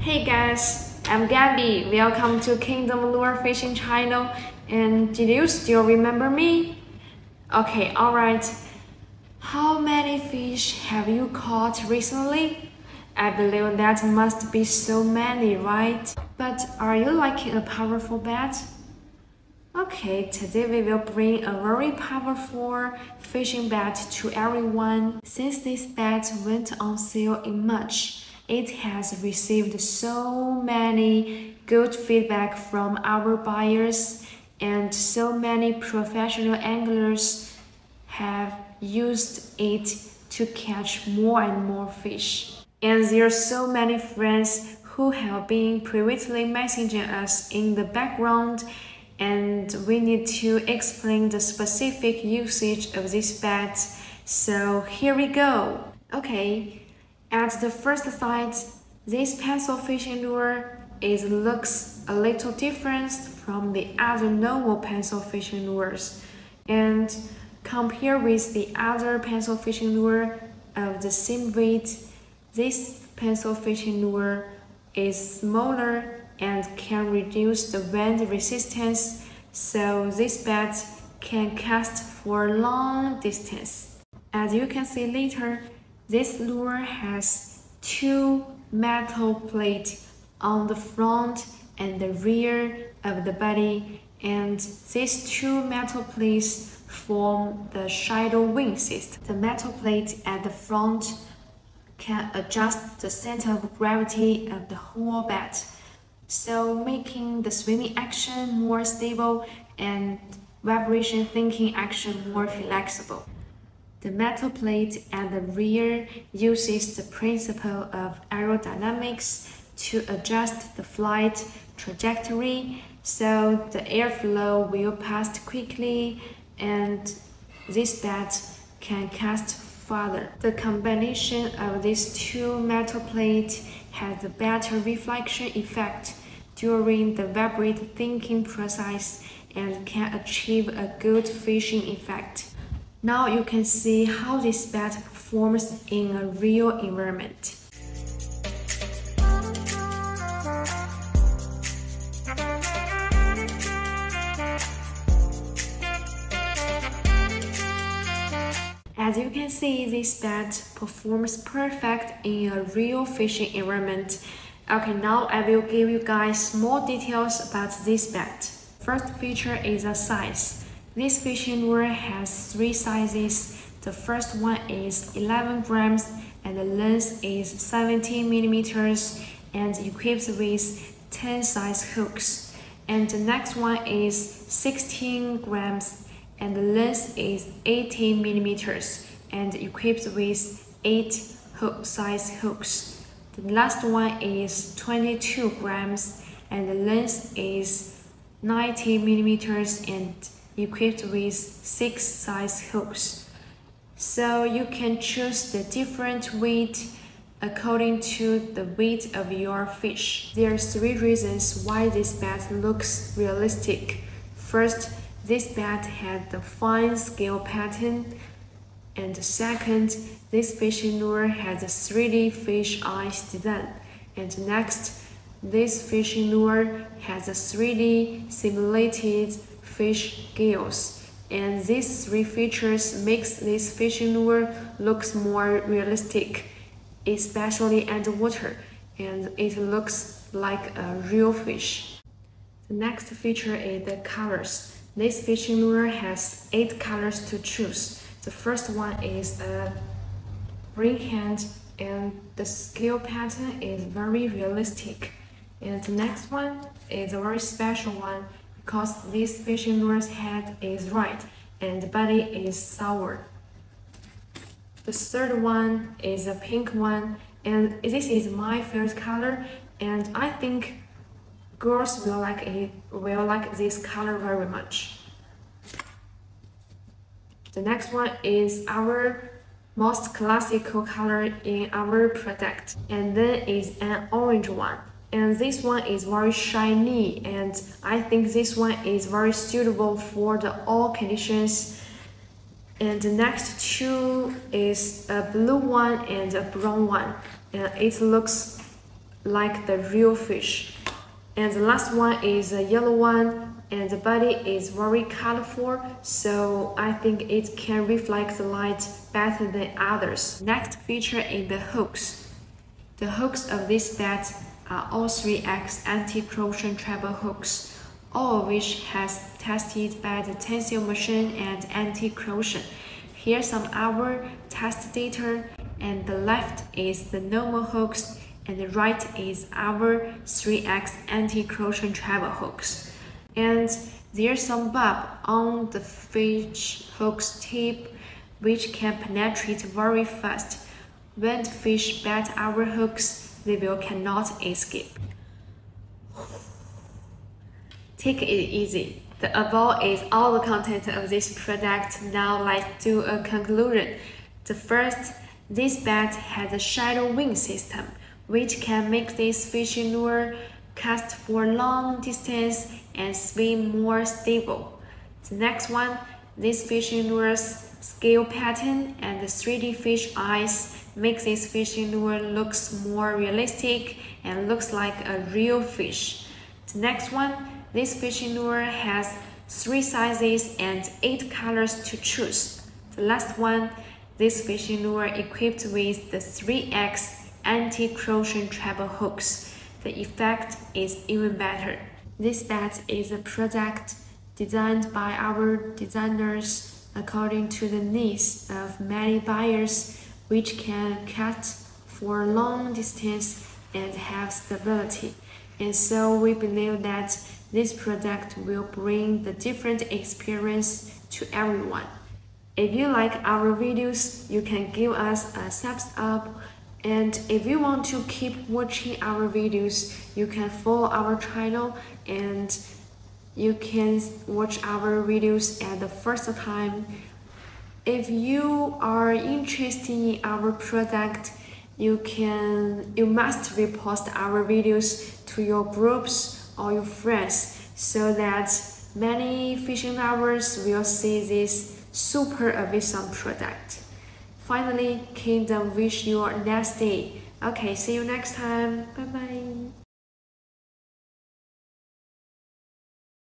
Hey guys, I'm Gabby. Welcome to Kingdom Lure Fishing channel. And did you still remember me? Okay, alright. How many fish have you caught recently? I believe that must be so many, right? But are you liking a powerful bat? Okay, today we will bring a very powerful fishing bat to everyone. Since this bat went on sale in March, it has received so many good feedback from our buyers and so many professional anglers have used it to catch more and more fish. And there are so many friends who have been previously messaging us in the background and we need to explain the specific usage of this bat. So here we go. Okay, at the first sight, this pencil fishing lure is looks a little different from the other normal pencil fishing lures. And compared with the other pencil fishing lure of the same weight, this pencil fishing lure is smaller and can reduce the wind resistance, so this bat can cast for long distance. As you can see later, this lure has two metal plates on the front and the rear of the body and these two metal plates form the shadow wing system. The metal plate at the front can adjust the center of gravity of the whole bat, so making the swimming action more stable and vibration sinking action more flexible. The metal plate at the rear uses the principle of aerodynamics to adjust the flight trajectory so the airflow will pass quickly and this bat can cast farther. The combination of these two metal plates has a better reflection effect during the vibrate sinking process and can achieve a good fishing effect. Now you can see how this bat performs in a real environment. As you can see, this bat performs perfect in a real fishing environment. Okay, now I will give you guys more details about this bat. First feature is the size. This fishing lure has three sizes. The first one is 11 grams and the length is 17 millimeters and equipped with 10 size hooks. And the next one is 16 grams and the length is 18 millimeters and equipped with 8 hook size hooks. The last one is 22 grams and the length is 90 millimeters and equipped with six size hooks. So you can choose the different weight according to the weight of your fish. There are three reasons why this bat looks realistic. First, this bat had the fine scale pattern. And second, this fishing lure has a 3D fish eyes design. And next, this fishing lure has a 3D simulated fish gills. And these three features makes this fishing lure looks more realistic, especially underwater, and it looks like a real fish. The next feature is the colors. This fishing lure has eight colors to choose. The first one is a green hand and the scale pattern is very realistic. And the next one is a very special one because this fishing lure's head is right and the body is sour. The third one is a pink one and this is my favorite color and I think girls will like it will like this color very much. The next one is our most classical color in our product and then is an orange one and this one is very shiny and I think this one is very suitable for the all conditions and the next two is a blue one and a brown one and it looks like the real fish. And the last one is a yellow one and the body is very colorful so I think it can reflect the light better than others. Next feature is the hooks. The hooks of this bat are all 3X anti-corrosion treble hooks, all of which has tested by the tensile machine and anti-corrosion. Here's some our test data and the left is the normal hooks and the right is our 3X anti-corrosion treble hooks. And there's some bulb on the fish hook's tip which can penetrate very fast. When the fish bite our hooks, they will cannot escape. Take it easy. The above is all the content of this product. Now let's do a conclusion. The first, this bat has a shadow wing system, which can make this fishing lure cast for long distance and swim more stable. The next one, this fishing lure's scale pattern and the 3D fish eyes makes this fishing lure looks more realistic and looks like a real fish. The next one, this fishing lure has three sizes and eight colors to choose. The last one, this fishing lure equipped with the 3X anti-corrosion treble hooks. The effect is even better. This bat is a product designed by our designers according to the needs of many buyers which can cut for long distance and have stability. And so we believe that this product will bring the different experience to everyone. If you like our videos, you can give us a thumbs up. And if you want to keep watching our videos, you can follow our channel and you can watch our videos at the first time. If you are interested in our product, you can you must repost our videos to your groups or your friends so that many fishing lovers will see this super awesome product. Finally, Kingdom wish you a nice day. Okay, see you next time. Bye bye.